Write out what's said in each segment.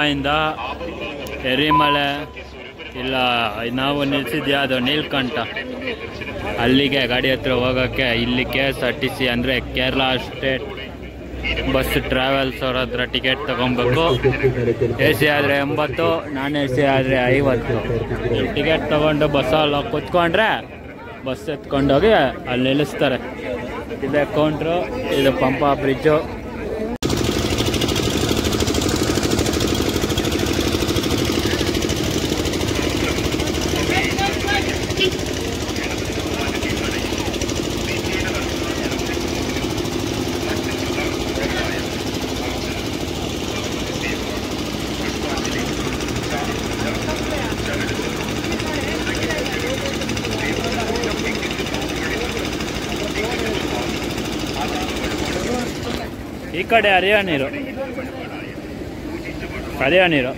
ಇಂದ ಎರಿಮಳೆ, ಇಲ್ಲ, ನಾವು ನಿಲ್ಸಿದ್ಯಾ, ಅದು ನೀಲ್ಕಂಠ. ಅಲ್ಲಿಗೆ ಗಾಡಿ ಹತ್ರ ಹೋಗೋಕ್ಕೆ ಇಲ್ಲಿ K S R T C ಅಂದರೆ ಕೇರಳ ಸ್ಟೇಟ್ ಬಸ್ ಟ್ರಾವೆಲ್ಸ್ ಅವ್ರ ಹತ್ರ ಟಿಕೆಟ್ ತೊಗೊಬೇಕು. ಎ ಸಿ ಆದರೆ ಎಂಬತ್ತು, ನಾನ್ ಎ ಸಿ ಆದರೆ ಐವತ್ತು. ಟಿಕೆಟ್ ತಗೊಂಡು ಬಸ್ಸಲ್ಲಿ ಕುತ್ಕೊಂಡ್ರೆ ಬಸ್ ಎತ್ಕೊಂಡೋಗಿ ಅಲ್ಲಿ ನಿಲ್ಲಿಸ್ತಾರೆ. ಇದೆ ಕೌಂಟ್ರು ಇದು ಪಂಪ ಬ್ರಿಡ್ಜು ಈ ಕಡೆ ಹರಿಯೋ ನೀರು. ಹರಿಯ ನೀರು.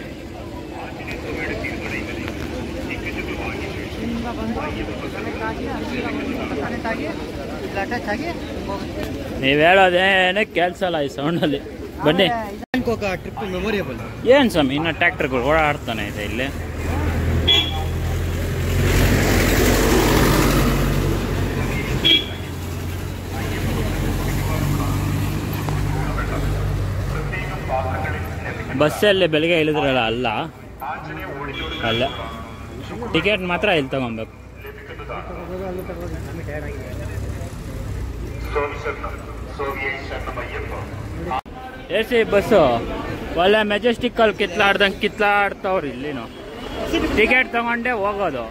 ನೀವು ಹೇಳೋದೇನೇ ಕೇಳಿಸಲ್ಲ ಈ ಸೌಂಡಲ್ಲಿ ಬನ್ನಿ. ಬ್ಯಾಂಕಾಕ್ ಟ್ರಿಪ್ ಮೆಮೊರಿಯಬಲ್ ಏನು ಸ್ವಾಮಿ ಇನ್ನ ಟ್ರ್ಯಾಕ್ಟರ್ಗಳು ಓಡಾಡ್ತಾನೆ ಇದೆ ಇಲ್ಲಿ. ಬಸ್ಸಲ್ಲಿ ಬೆಳಗ್ಗೆ ಇಳಿದ್ರಲ್ಲ, ಅಲ್ಲ? ಅಲ್ಲ. ಟಿಕೆಟ್ ಮಾತ್ರ ಇಲ್ಲಿ ತಗೊಬೇಕು. ಎ ಸಿ ಬಸ್ಸು, ಒಳ್ಳೆ ಮೆಜೆಸ್ಟಿಕ್ಕಲ್ಲಿ ಕಿತ್ಲಾಡ್ದಂಗೆ ಕಿತ್ಲಾಡ್ತವ್ರು ಇಲ್ಲಿನು. ಟಿಕೆಟ್ ತಗೊಂಡೆ ಹೋಗೋದು.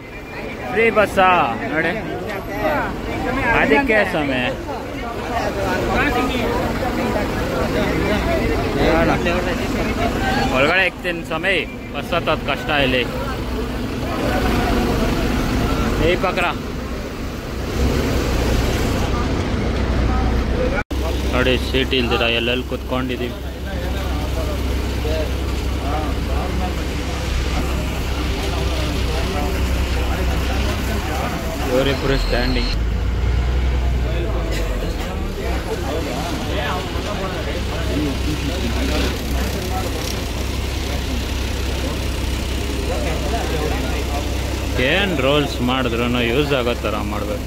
ಫ್ರೀ ಬಸ್ಸಾ? ನೋಡಿ. ಅದಕ್ಕೆ ಸಮಯ ಒಳಗಡೆ ಇಕ್ತೀನಿ ಸಮಯ ಬಸ್ ಹತ್ತೋದು ಕಷ್ಟ ಇಲ್ಲಿ ಏಯ್ ಪಕ್ರ ನೋಡಿ ಸೀಟ್ ಇಲ್ದಿರ ಎಲ್ಲೆಲ್ಲಿ ಕುತ್ಕೊಂಡಿದೀವಿ ಇವರಿಬ್ಬರು ಸ್ಟ್ಯಾಂಡಿಂಗ್ ಏನು ರೋಲ್ಸ್ ಮಾಡಿದ್ರು ಯೂಸ್ ಆಗೋ ಥರ ಮಾಡಬೇಕು.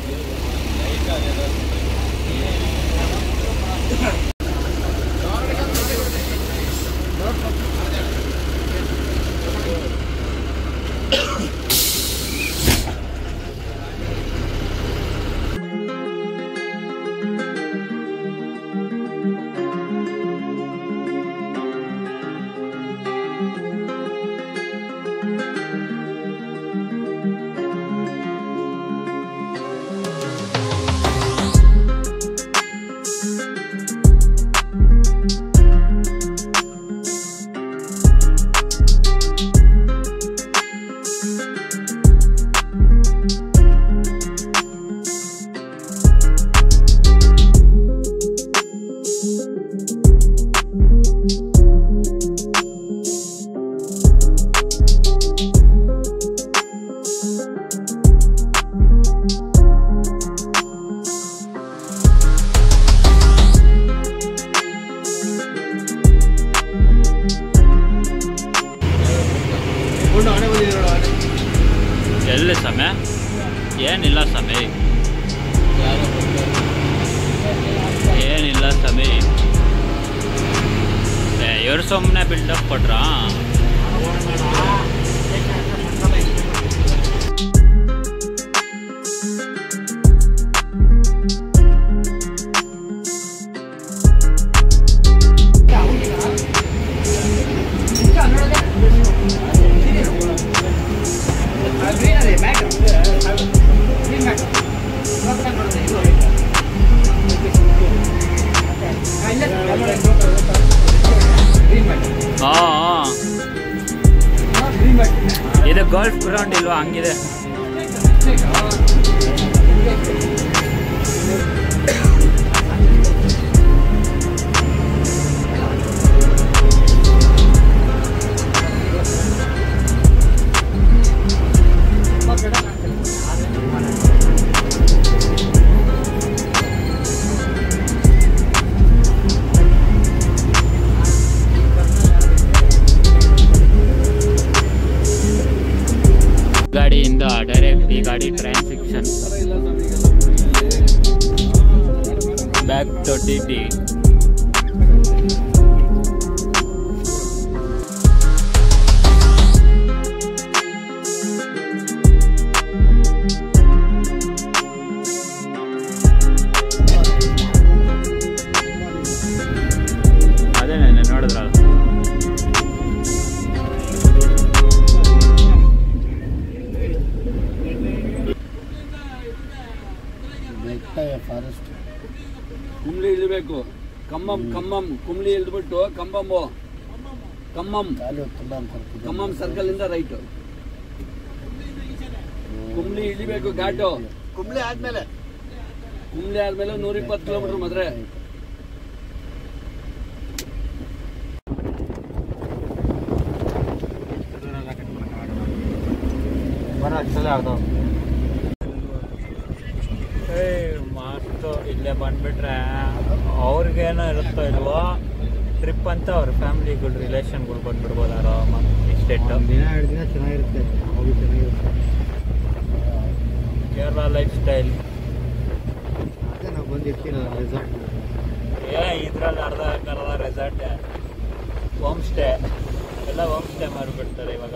ಕುಮ್ಲಿ ಇಳಿದ್ಬಿಟ್ಟು ಕಂಬಮ್ಮು. ಕಮ್ಮಂ ಕಮ್ಮಂ ಸರ್ಕಲ್ ಇಂದ ರೈಟ್ ಕುಮ್ಲಿ ಇಳಿಬೇಕು ಘಾಟು. ಕುಂಬ್ಳೆ ಆದ್ಮೇಲೆ. ಕುಮ್ಲಿ ಆದ್ಮೇಲೆ ನೂರ ಇಪ್ಪತ್ತು ಕಿಲೋಮೀಟರ್ ಮದ್ರೆ ಆಗ್ತಾವ ಮಸ್ತು. ಇಲ್ಲೇ ಬಂದ್ಬಿಟ್ರೆ ಅವ್ರಿಗೇನೋ ಇರುತ್ತೋ ಇಲ್ವೋ ಟ್ರಿಪ್ ಅಂತ ಅವ್ರ ಫ್ಯಾಮಿಲಿಗಳು ರಿಲೇಷನ್ಗಳು ಬಂದ್ಬಿಡ್ಬೋದು ಆರಾಮಾಗಿ ಇಸ್ಟೇಟ್ ದಿನ ಎರಡು ದಿನ ಚೆನ್ನಾಗಿರುತ್ತೆ. ಹೋಗಿ ಚೆನ್ನಾಗಿರುತ್ತೆ. ಕೇರಳ ಲೈಫ್ ಸ್ಟೈಲ್ ಅದೇ ನಾವು ಬಂದಿರ್ತೀನಿ ರೆಸಾರ್ಟ್ ಏ ಇದ್ರಲ್ಲಿ ಅರ್ಧ ಕರ್ದ ರೆಸಾರ್ಟ್ ಹೋಮ್ ಸ್ಟೇ ಎಲ್ಲ ಹೋಮ್ ಸ್ಟೇ ಮಾಡಿಬಿಡ್ತಾರೆ ಇವಾಗ.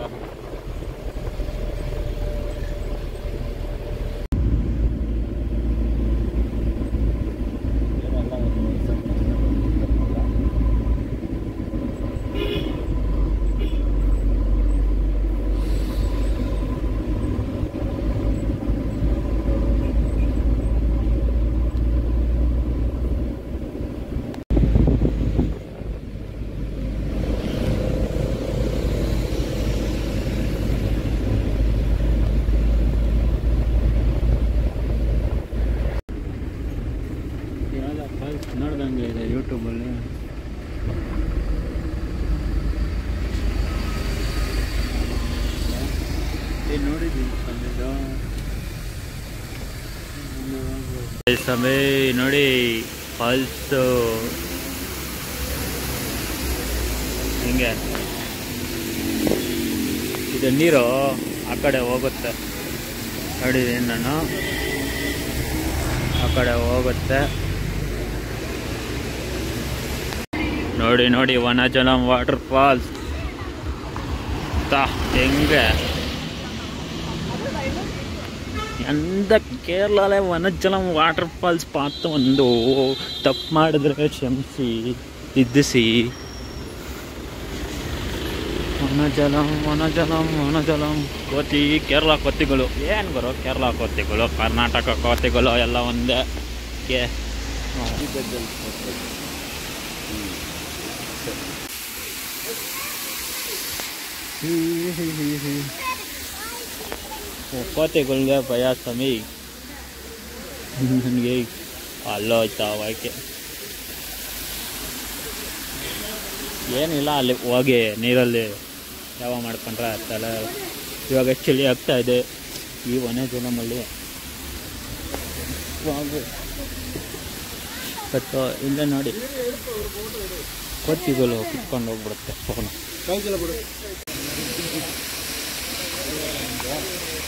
ಸಮಯ ನೋಡಿ ಫಾಲ್ಸ್ ಹಿಂಗೆ. ಇದು ನೀರು ಆ ಕಡೆ ಹೋಗುತ್ತೆ. ನೋಡಿದ್ದೀನಿ ನಾನು. ಆ ಕಡೆ ಹೋಗುತ್ತೆ. ನೋಡಿ ನೋಡಿ, ವನಜಲಂ ವಾಟರ್ ಫಾಲ್ಸ್ ತಾ, ಹೆಂಗೆ? ಎಂದ ಕೇರಳಲ್ಲೇ ವನಜಲಂ ವಾಟರ್ ಫಾಲ್ಸ್ ಪಾತ್ರ ಒಂದು. ತಪ್ಪು ಮಾಡಿದ್ರೆ ಕ್ಷಮಿಸಿ ಇದ್ದಿಸಿ ವನಜಲಂ ವನಜಲಂ ವನಜಲಂ. ಕೋತಿ, ಕೇರಳ ಕೋತಿಗಳು. ಏನು ಬರೋ ಕೇರಳ ಕೋತಿಗಳು, ಕರ್ನಾಟಕ ಕೋತಿಗಳು ಎಲ್ಲ ಒಂದೇ. ಕೆ. ಕೋತಿಗಳಿಗೆ ಭಯ ಸ್ವಾಮಿ ನನಗೆ ಅಲ್ಲೋಯ್ತಾ ಆಯ್ಕೆ ಏನಿಲ್ಲ ಅಲ್ಲಿ ಹೋಗಿ ನೀರಲ್ಲಿ ಯಾವ ಮಾಡ್ಕೊಂಡ್ರೆ ಆಗ್ತಲ್ಲ ಇವಾಗ ಚಳಿ ಆಗ್ತಾ ಇದೆ ಈ ಒನೇ ಜೂಲಮಲ್ಲಿ ಬಟ್ ಇಲ್ಲೇ ನೋಡಿ ಕೋತಿಗಳು ಕಿತ್ಕೊಂಡು ಹೋಗ್ಬಿಡುತ್ತೆ ಫೋನು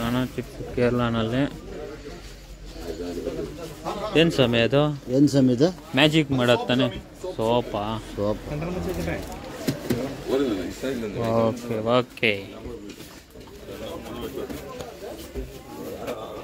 ನಾನು ಚಿಕ್ಕ ಕೇರಳನಲ್ಲಿ. ಏನು ಸಮಯ ಅದು? ಏನು ಸಮಯದ ಮ್ಯಾಜಿಕ್ ಮಾಡತ್ತಾನೆ ಸೋಪಾ. ಸೋಪ್. Okay okay.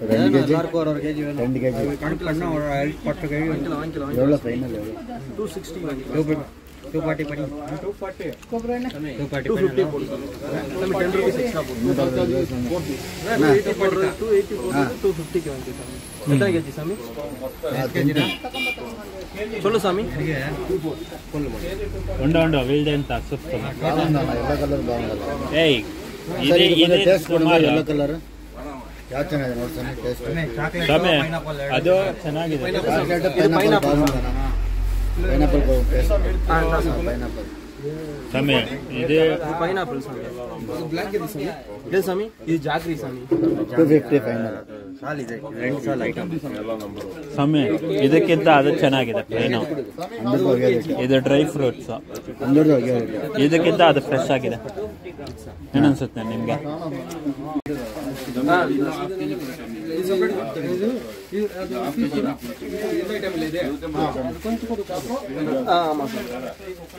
ரெண்டு கேஜி? ரெண்டு கேஜி. கணக்கில் என்ன பத்து கேஜி எவ்வளோ ஃபைனல் எவ்வளோ டூ சிக்ஸ்டி டூ ஃபிஃப்டி எத்தனை கேஜி சாமி? சொல்லு சாமி. உண்டா உண்டா வீல்டே ಅಂತ ಅಕ್ಸೆಪ್ಟ್ ಮಾಡು ಎಲ್ಲ ಕಲರ್ ಬಾಗಲ್ಲ ಏಯ್ ಇದೆ ಇದೆ ಟೇಸ್ಟ್ ಕೊಡು ಕಲರ್ ಯಾವ ಚೆನ್ನಾಗಿದೆ ನೋಡಿ ಸರ್ ಟೇಸ್ಟ್ ಸ್ವಾಮಿ ಅದು ಚೆನ್ನಾಗಿದೆ ಪೈನಾಪಲ್ ಸ್ವಾಮಿ ಇದು ಪೈನಾಪಲ್ ಸ್ವಾಮಿ ಬ್ಲ್ಯಾಕ್ ಇದೆ ಸ್ವಾಮಿ. ಇದೆ ಸ್ವಾಮಿ? ಇದು ಜಾಗ್ರಿ ಸ್ವಾಮಿ. ಟೂ ಫಿಫ್ಟಿ ಫೈನಲ್ ಸ್ವಾಮಿ ಇದಕ್ಕಿಂತ ಅದು ಚೆನ್ನಾಗಿದೆ ಪ್ಲೇನು ಇದು ಡ್ರೈ ಫ್ರೂಟ್ಸ್ ಇದಕ್ಕಿಂತ ಅದು ಫ್ರೆಶ್ ಆಗಿದೆ ಏನನ್ಸುತ್ತೆ ನಿಮ್ಗೆ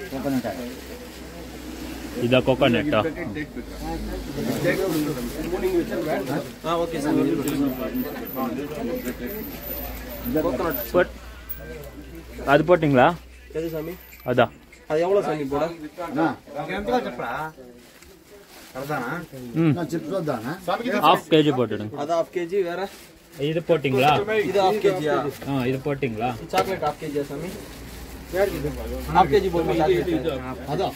ಕೋಕೋನಟ್ இதான் கோகோனட்டா அது போட்டிங்களா? அதான் இது போட்டிங்களா? இது ஹாஃப் கேஜியா இது போட்டிங்களா? சாக்லேட் ஹாஃப் கேஜியா சாமி? ಹಾಫ್ ಕೆ ಜಿ ಅದು.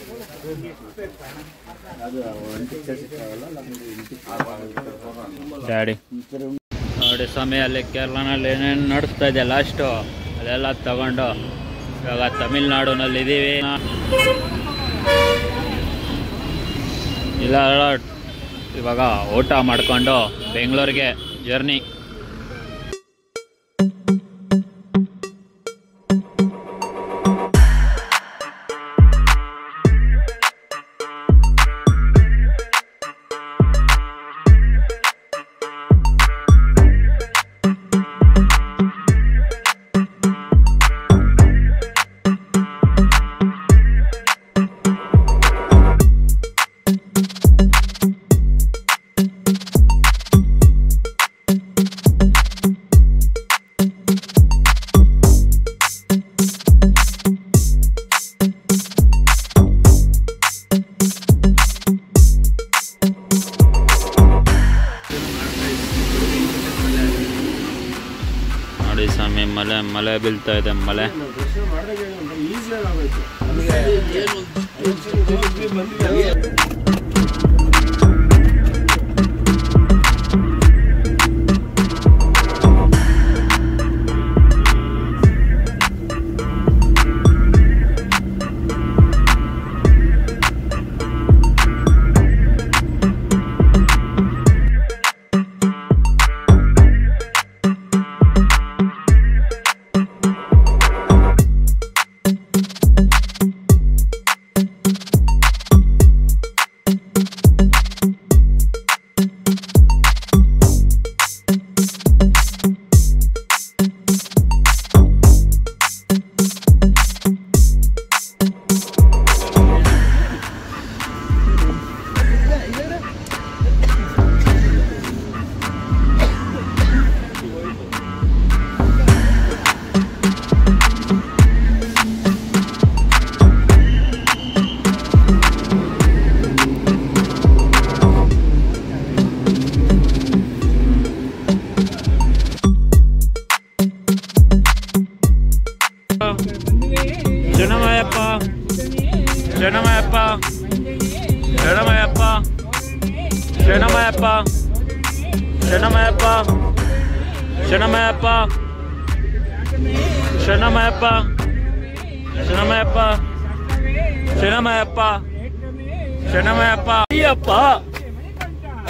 ನೋಡಿ ಸ್ವಾಮಿ ಅಲ್ಲಿ ಕೇರಳನಲ್ಲಿ ಏನೇನು ನಡೆಸ್ತಾ ಇದೆ ಲಾಸ್ಟು ಅಲ್ಲೆಲ್ಲ ತಗೊಂಡು ಇವಾಗ ತಮಿಳ್ನಾಡುನಲ್ಲಿ ಇದ್ದೀವಿ ಇಲ್ಲ ಇವಾಗ ಊಟ ಮಾಡಿಕೊಂಡು ಬೆಂಗಳೂರಿಗೆ ಜರ್ನಿ ಅಂತ ಇದೆ ಮಳೆ ಶರಣಮಯ್ಯಪ್ಪ ಶರಣಮಯ್ಯಪ್ಪ ಶರಣಮಯ್ಯಪ್ಪ ಶರಣಮಯ್ಯಪ್ಪ ಶರಣಮಯ್ಯಪ್ಪ ಶರಣಮಯ್ಯಪ್ಪ ಶರಣಮಯ್ಯಪ್ಪ ಅಯ್ಯಪ್ಪ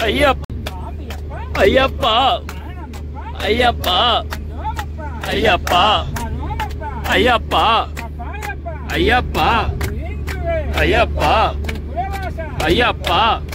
ಅಯ್ಯಪ್ಪ ಅಯ್ಯಪ್ಪ ಅಯ್ಯಪ್ಪ ಅಯ್ಯಪ್ಪ ಅಯ್ಯಪ್ಪ ಅಯ್ಯಪ್ಪ ಅಯ್ಯಪ್ಪ ಅಯ್ಯಪ್ಪ ಅಯ್ಯಪ್ಪ ಶರಣಮಯ್ಯಪ್ಪ ಶರಣಮಯ್ಯಪ್ಪ ಶರಣಮಯ್ಯಪ್ಪ ಅಯ್ಯಪ್ಪ ಶರಣಮಯ್ಯಪ್ಪ ದಾರಿಯಾಗಿ ಧರೆಗಿಳಿದು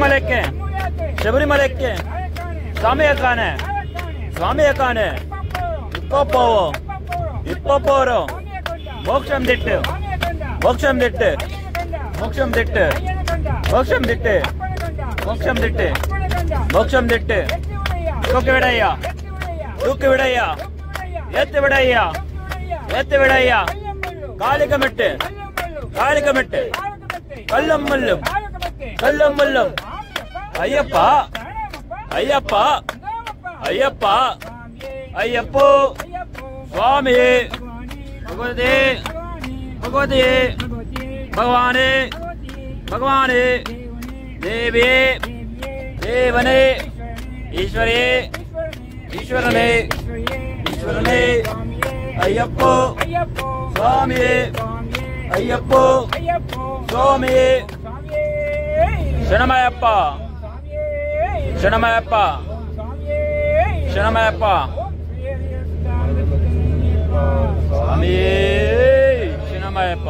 ശബരിമലയ്ക്ക് ശബരിമലയ്ക്ക് സമയ കാണ് സമയ കാണ് ഇപ്പൊ പോവോ ഇപ്പൊ പോരോ മോക്ഷം തിട്ട് മോക്ഷം തിട്ട് മോക്ഷം തിട്ട് മോക്ഷം തിട്ട് മോക്ഷം തിട്ട് മോക്ഷം തിട്ട് தூக்கி விடையா தூக்கி விடையா ஏத்து விடையா ஏத்து விடையா காலிகமிட்டு காலிகமிட்டு கல்லம் முல்லும் கல்லம் முல்லும் ஐயப்பா. ஐயப்பா. ஐயப்பா. ஐயப்போ. சுவாமி பகவதி. பகவதி. பகவானே. பகவானே. தேவி தேவனே. ஈஸ்வரே. ஈஸ்வரனே. ஈஸ்வரனே. ஐயப்போ. சுவாமி ஐயப்போ. சுவாமி சரணமயப்பா. ಶರಣಮಯಪ್ಪ ಶರಣಮಯಪ್ಪ ಸ್ವಾಮಿಯೇ ಶರಣಮಯಪ್ಪ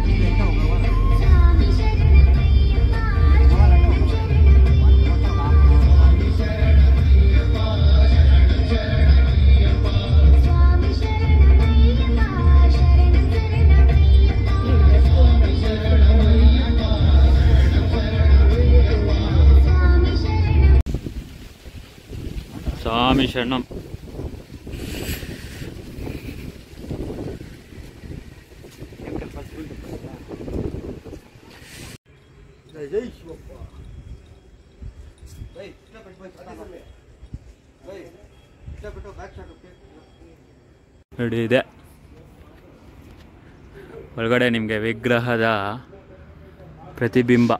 ಶರಣಂ ನೋಡಿ ಇದೆ. ಒಳಗಡೆ ನಿಮಗೆ ವಿಗ್ರಹದ ಪ್ರತಿಬಿಂಬ.